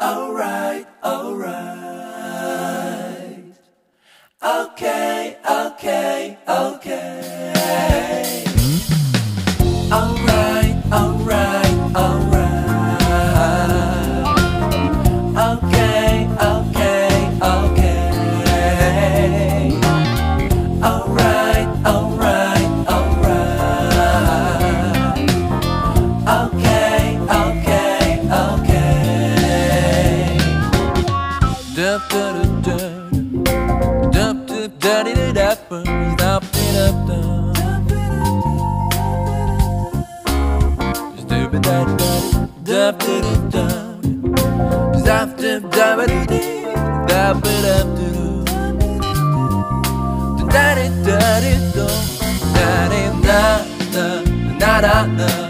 alright, alright. Okay, dup, dup, dup, dup. Stupid da da da da da Zap dip da ba dee dee da ba da da da da da da da da da da da da